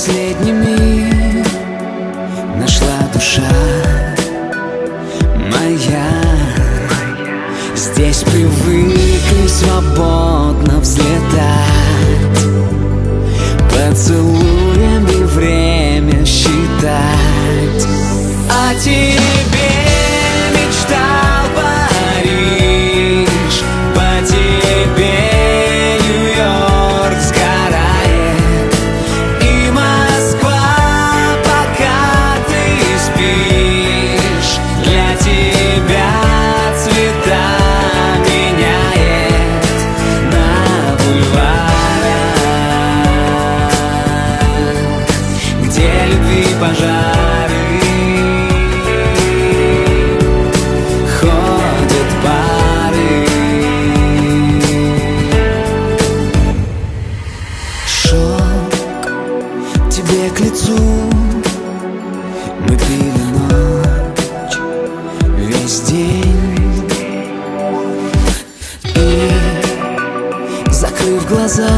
последними нашла душа моя. Здесь привыкли свободно взлетать, поцелуями время считать. А тебе тебе к лицу. Мы пили ночь весь день. И, закрыв глаза,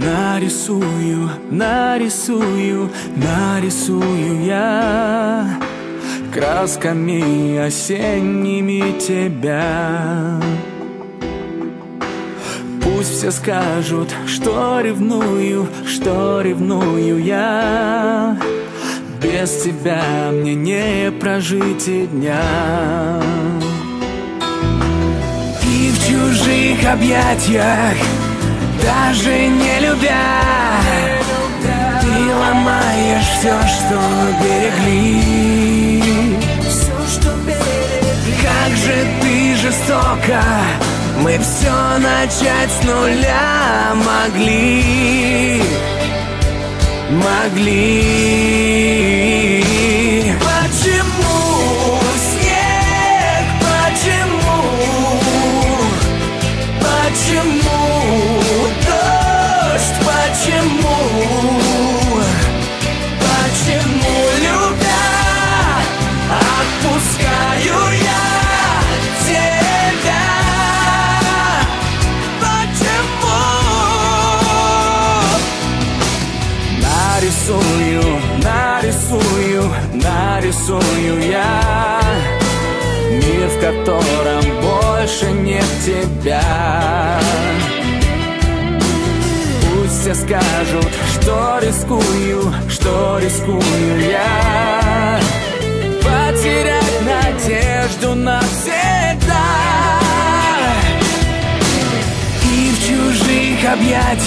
Нарисую, нарисую, нарисую я. Красками осенними тебя. Пусть все скажут, что ревную, что ревную я. Без тебя мне не прожить и дня. И в чужих объятиях даже не любя Ты ломаешь все, что берегли. Как же ты жестоко Мы все начать с нуля могли Могли Нарисую, нарисую, нарисую я. Мир, в котором больше нет тебя. Пусть все скажут, что рискую, что рискую я. Потерять надежду навсегда. И объятия